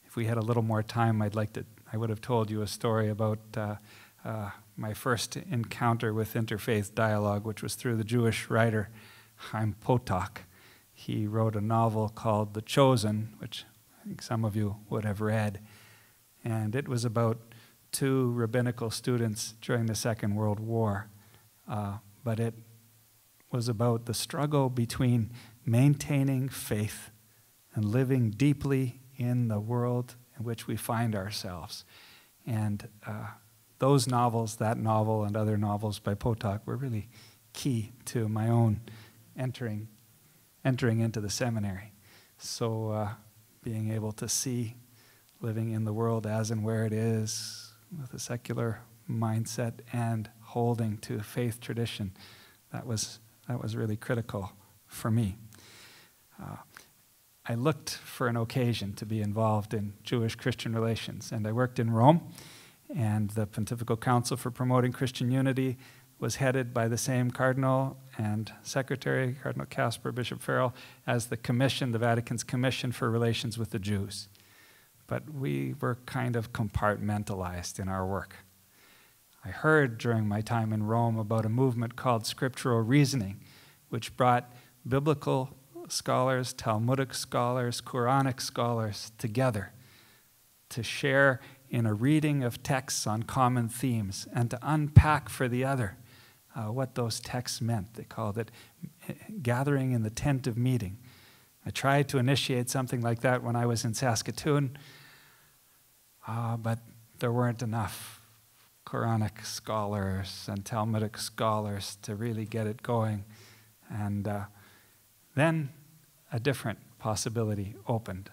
If we had a little more time, I'd like to, I would have told you a story about uh, uh, my first encounter with interfaith dialogue, which was through the Jewish writer Chaim Potok. He wrote a novel called The Chosen, which I think some of you would have read. And it was about two rabbinical students during the Second World War. Uh, but it was about the struggle between maintaining faith and living deeply in the world in which we find ourselves. And uh, those novels, that novel and other novels by Potok, were really key to my own entering, entering into the seminary. So uh, being able to see living in the world as and where it is with a secular mindset and holding to faith tradition, that was, that was really critical for me. Uh, I looked for an occasion to be involved in Jewish Christian relations, and I worked in Rome and the Pontifical Council for Promoting Christian Unity was headed by the same cardinal and secretary, Cardinal Kasper, Bishop Farrell, as the commission, the Vatican's commission for relations with the Jews. But we were kind of compartmentalized in our work. I heard during my time in Rome about a movement called scriptural reasoning, which brought biblical scholars, Talmudic scholars, Quranic scholars together to share in a reading of texts on common themes and to unpack for the other uh, what those texts meant. They called it eh, gathering in the tent of meeting. I tried to initiate something like that when I was in Saskatoon, uh, but there weren't enough Quranic scholars and Talmudic scholars to really get it going. And uh, then a different possibility opened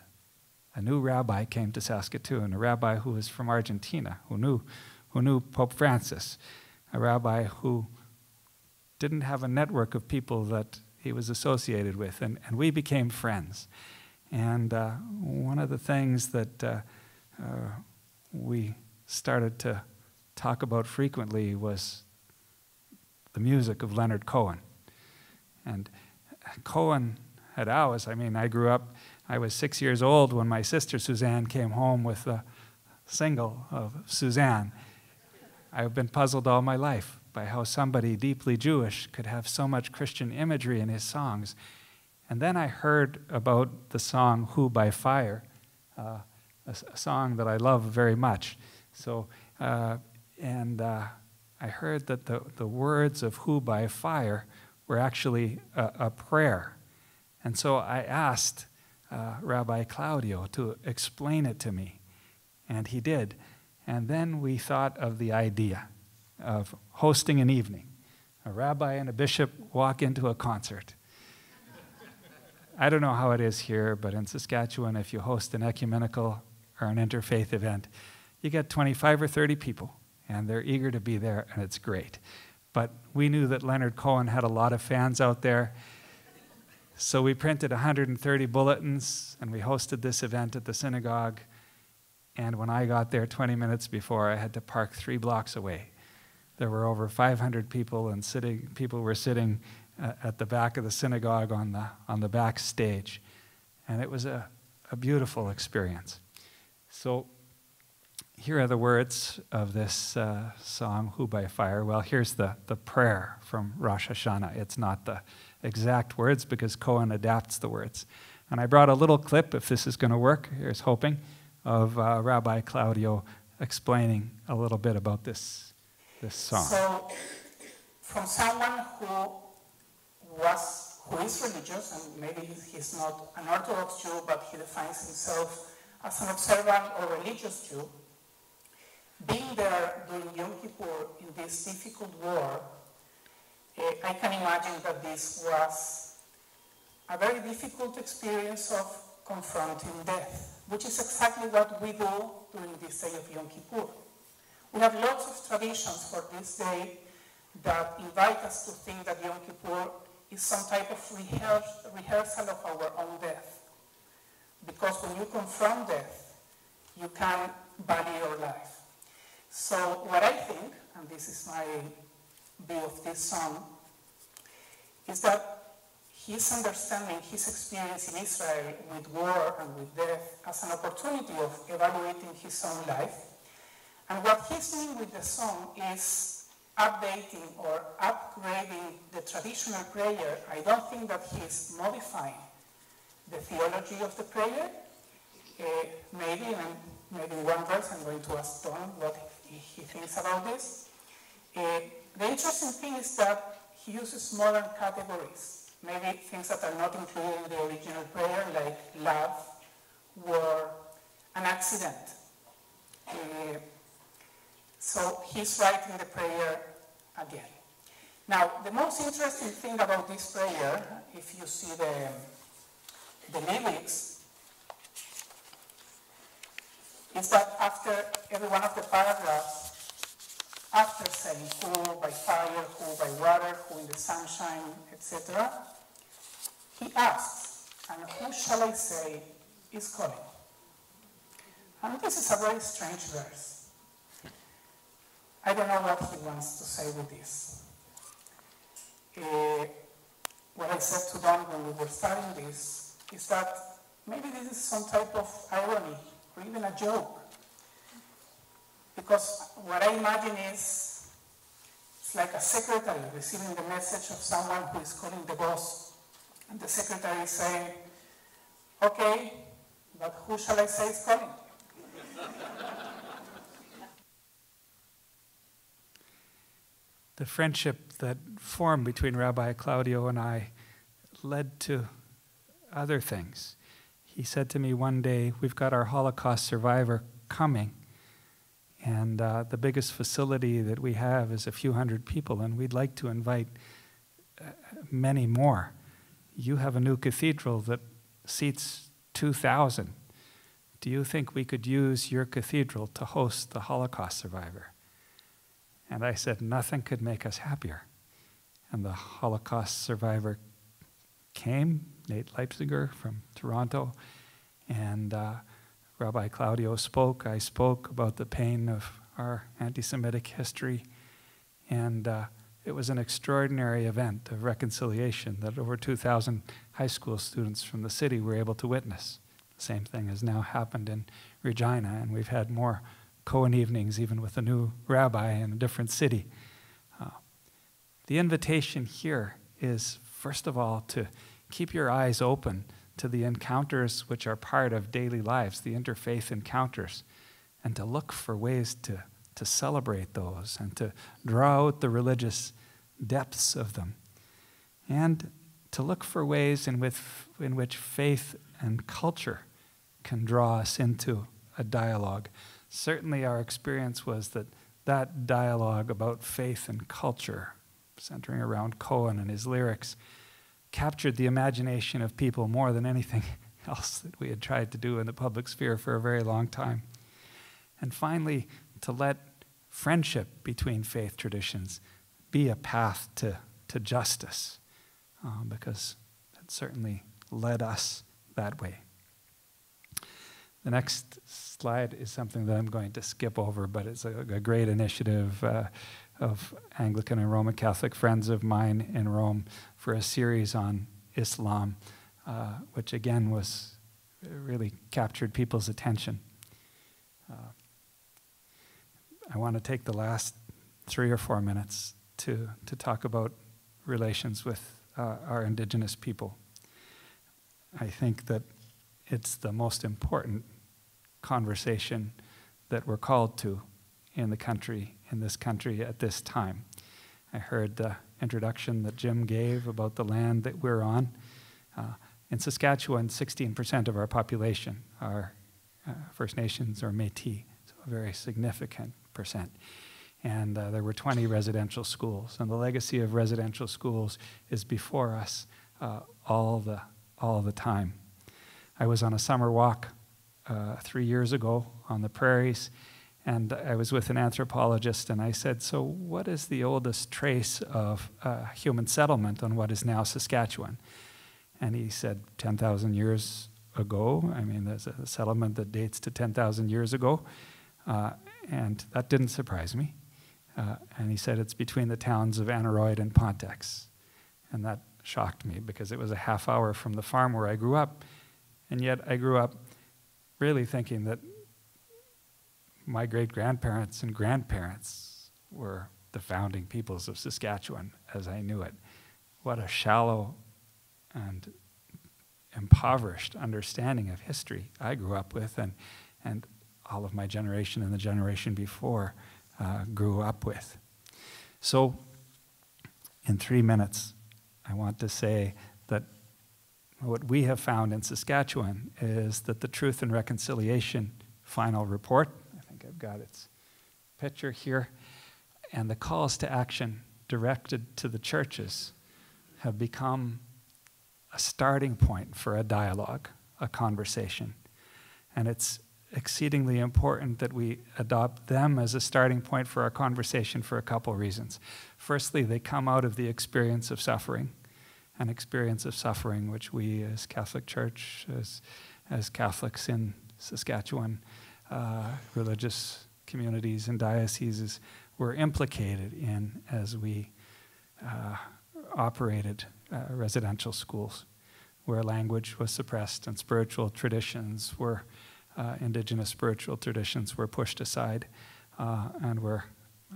a new rabbi came to Saskatoon, a rabbi who was from Argentina, who knew, who knew Pope Francis, a rabbi who didn't have a network of people that he was associated with, and, and we became friends. And uh, one of the things that uh, uh, we started to talk about frequently was the music of Leonard Cohen. And Cohen had always, I mean, I grew up I was six years old when my sister Suzanne came home with a single of Suzanne. I've been puzzled all my life by how somebody deeply Jewish could have so much Christian imagery in his songs. And then I heard about the song Who by Fire, uh, a, a, song that I love very much. So, uh, and uh, I heard that the, the words of Who by Fire were actually a, a prayer. And so I asked uh, Rabbi Claudio to explain it to me. And he did. And then we thought of the idea of hosting an evening. A rabbi and a bishop walk into a concert. I don't know how it is here, but in Saskatchewan, if you host an ecumenical or an interfaith event, you get 25 or 30 people, and they're eager to be there, and it's great. But we knew that Leonard Cohen had a lot of fans out there, so we printed 130 bulletins and we hosted this event at the synagogue. And when I got there 20 minutes before, I had to park three blocks away. There were over 500 people, and sitting, people were sitting uh, at the back of the synagogue on the, on the back stage. And it was a, a beautiful experience. So here are the words of this uh, song, Who by Fire. Well, here's the, the prayer from Rosh Hashanah. It's not the exact words because Cohen adapts the words. And I brought a little clip, if this is going to work, here's hoping, of uh, Rabbi Claudio explaining a little bit about this, this song. So, from someone who was, who is religious, and maybe he's not an Orthodox Jew, but he defines himself as an observant or religious Jew, being there during Yom Kippur in this difficult war uh, I can imagine that this was a very difficult experience of confronting death, which is exactly what we do during this day of Yom Kippur. We have lots of traditions for this day that invite us to think that Yom Kippur is some type of rehearsal of our own death. Because when you confront death, you can value your life. So what I think, and this is my view of this song is that his understanding, his experience in Israel with war and with death as an opportunity of evaluating his own life. And what he's doing with the song is updating or upgrading the traditional prayer. I don't think that he's modifying the theology of the prayer. Uh, maybe, and maybe one verse, I'm going to ask Don what he, he thinks about this. Uh, the interesting thing is that he uses modern categories, maybe things that are not included in the original prayer, like love, war, an accident. Uh, so he's writing the prayer again. Now, the most interesting thing about this prayer, if you see the, the lyrics, is that after every one of the paragraphs, after saying who by fire, who by water, who in the sunshine, etc., he asks, and who shall I say is calling? And this is a very strange verse. I don't know what he wants to say with this. Uh, what I said to Don when we were studying this is that maybe this is some type of irony or even a joke. Because what I imagine is it's like a secretary receiving the message of someone who is calling the boss. And the secretary is saying, okay, but who shall I say is calling? The friendship that formed between Rabbi Claudio and I led to other things. He said to me one day, We've got our Holocaust survivor coming, and uh, the biggest facility that we have is a few hundred people, and we'd like to invite uh, many more. You have a new cathedral that seats 2,000. Do you think we could use your cathedral to host the Holocaust survivor? And I said, Nothing could make us happier. And the Holocaust survivor came, Nate Leipciger from Toronto, and uh, Rabbi Claudio spoke. I spoke about the pain of our anti Semitic history. And uh, it was an extraordinary event of reconciliation that over 2,000 high school students from the city were able to witness. The same thing has now happened in Regina, and we've had more Cohen evenings, even with a new rabbi in a different city. Uh, the invitation here is, first of all, to keep your eyes open to the encounters which are part of daily lives, the interfaith encounters, and to look for ways to, to celebrate those and to draw out the religious depths of them. And to look for ways in which, in which faith and culture can draw us into a dialogue certainly our experience was that that dialogue about faith and culture, centering around Cohen and his lyrics, captured the imagination of people more than anything else that we had tried to do in the public sphere for a very long time. And finally, to let friendship between faith traditions be a path to, to justice, uh, because it certainly led us that way. The next slide is something that I'm going to skip over, but it's a, a great initiative uh, of Anglican and Roman Catholic friends of mine in Rome for a series on Islam, uh, which again was really captured people's attention. Uh, I want to take the last three or four minutes to, to talk about relations with uh, our indigenous people. I think that it's the most important conversation that we're called to in the country, in this country at this time. I heard the introduction that Jim gave about the land that we're on. Uh, in Saskatchewan, 16% of our population are uh, First Nations or Metis, so a very significant percent. And uh, there were 20 residential schools. And the legacy of residential schools is before us uh, all, the, all the time. I was on a summer walk uh, three years ago on the prairies, and I was with an anthropologist, and I said, So, what is the oldest trace of uh, human settlement on what is now Saskatchewan? And he said, 10,000 years ago. I mean, there's a settlement that dates to 10,000 years ago. Uh, and that didn't surprise me. Uh, and he said it's between the towns of Aneroid and Ponteix. And that shocked me because it was a half hour from the farm where I grew up. And yet I grew up really thinking that my great grandparents and grandparents were the founding peoples of Saskatchewan as I knew it. What a shallow and impoverished understanding of history I grew up with, and, and all of my generation and the generation before uh, grew up with. So, in three minutes, I want to say that what we have found in Saskatchewan is that the Truth and Reconciliation final report, I think I've got its picture here, and the calls to action directed to the churches have become a starting point for a dialogue, a conversation. And it's exceedingly important that we adopt them as a starting point for our conversation for a couple reasons. Firstly, they come out of the experience of suffering, an experience of suffering which we as Catholic Church, as, as Catholics in Saskatchewan, uh, religious communities and dioceses were implicated in as we uh, operated uh, residential schools, where language was suppressed and spiritual traditions were uh, indigenous spiritual traditions were pushed aside, uh, and where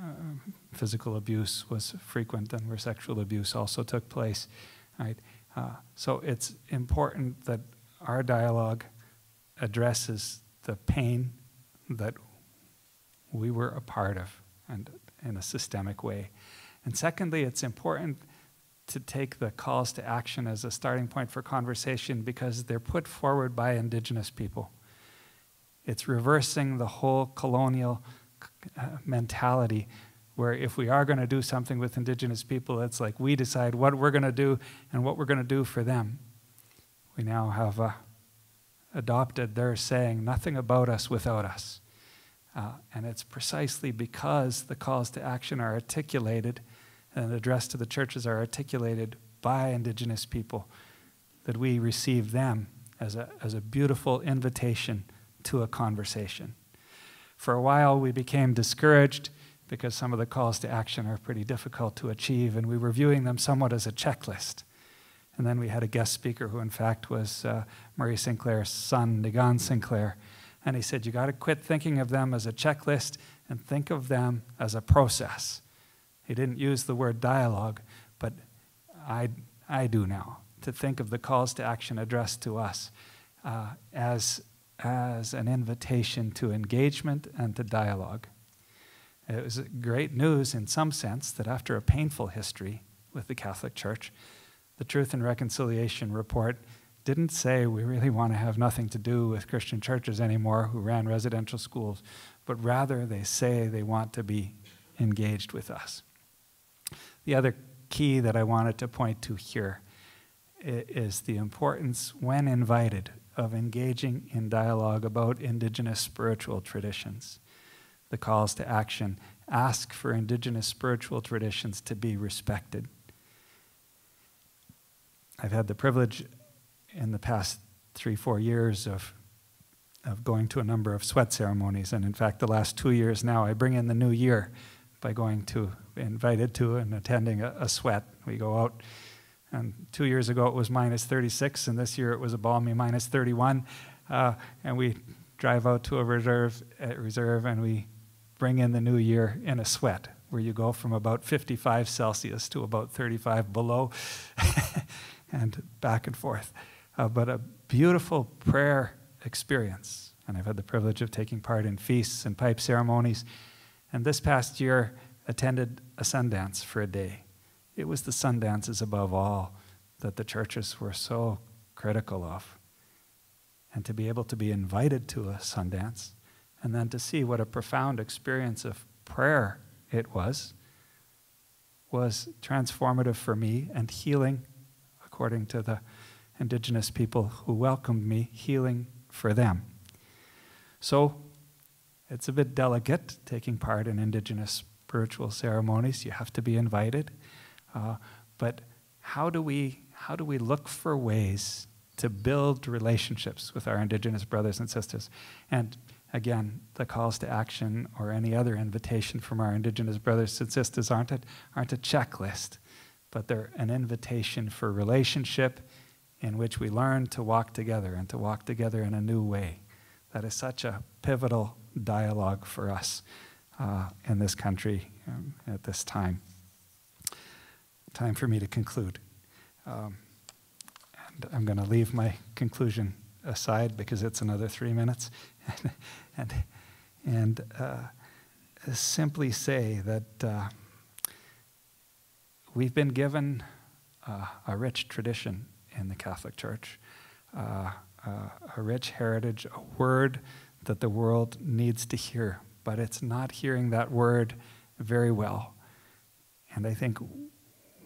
uh, physical abuse was frequent, and where sexual abuse also took place. Right? Uh, so it's important that our dialogue addresses the pain that we were a part of, and in a systemic way. And secondly, it's important to take the calls to action as a starting point for conversation because they're put forward by Indigenous people. It's reversing the whole colonial uh, mentality where if we are going to do something with Indigenous people, it's like we decide what we're going to do and what we're going to do for them. We now have uh, adopted their saying, nothing about us without us. Uh, and it's precisely because the calls to action are articulated and addressed to the churches are articulated by Indigenous people that we receive them as a, as a beautiful invitation to a conversation. For a while, we became discouraged because some of the calls to action are pretty difficult to achieve, and we were viewing them somewhat as a checklist. And then we had a guest speaker who, in fact, was uh, Murray Sinclair's son, Niigaan Sinclair. And he said, You got to quit thinking of them as a checklist and think of them as a process. He didn't use the word dialogue, but I, I do now, to think of the calls to action addressed to us uh, as as an invitation to engagement and to dialogue. It was great news in some sense that after a painful history with the Catholic Church, the Truth and Reconciliation report didn't say we really want to have nothing to do with Christian churches anymore who ran residential schools, but rather they say they want to be engaged with us. The other key that I wanted to point to here is the importance, when invited, of engaging in dialogue about Indigenous spiritual traditions. The calls to action ask for Indigenous spiritual traditions to be respected. I've had the privilege in the past three, four years of, of going to a number of sweat ceremonies. And in fact, the last two years now, I bring in the new year by going to, invited to and attending a, a sweat. We go out and two years ago it was minus 36, and this year it was a balmy minus 31. Uh, and we drive out to a reserve, reserve and we bring in the new year in a sweat, where you go from about 55 Celsius to about 35 below, and back and forth. Uh, but a beautiful prayer experience. And I've had the privilege of taking part in feasts and pipe ceremonies. And this past year, attended a Sundance for a day. It was the Sundances above all that the churches were so critical of. And to be able to be invited to a Sundance and then to see what a profound experience of prayer it was, was transformative for me and healing, according to the indigenous people who welcomed me, healing for them. So it's a bit delicate taking part in indigenous spiritual ceremonies. You have to be invited. Uh, but how do we how do we look for ways to build relationships with our indigenous brothers and sisters? And again, the calls to action or any other invitation from our indigenous brothers and sisters aren't a, aren't a checklist, but they're an invitation for relationship in which we learn to walk together and to walk together in a new way. That is such a pivotal dialogue for us uh, in this country um, at this time. Time for me to conclude. Um, and I'm going to leave my conclusion aside because it's another three minutes. and and uh, simply say that uh, we've been given uh, a rich tradition in the Catholic Church, uh, uh, a rich heritage, a word that the world needs to hear, but it's not hearing that word very well. And I think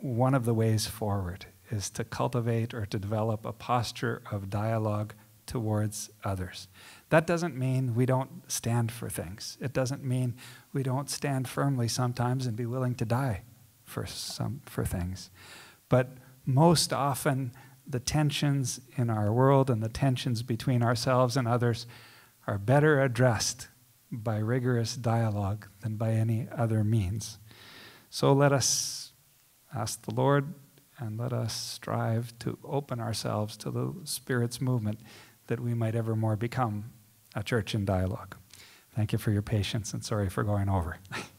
one of the ways forward is to cultivate or to develop a posture of dialogue towards others. That doesn't mean we don't stand for things. It doesn't mean we don't stand firmly sometimes and be willing to die for some for things. But most often the tensions in our world and the tensions between ourselves and others are better addressed by rigorous dialogue than by any other means. So let us ask the Lord and let us strive to open ourselves to the Spirit's movement that we might ever more become a church in dialogue. Thank you for your patience and sorry for going over.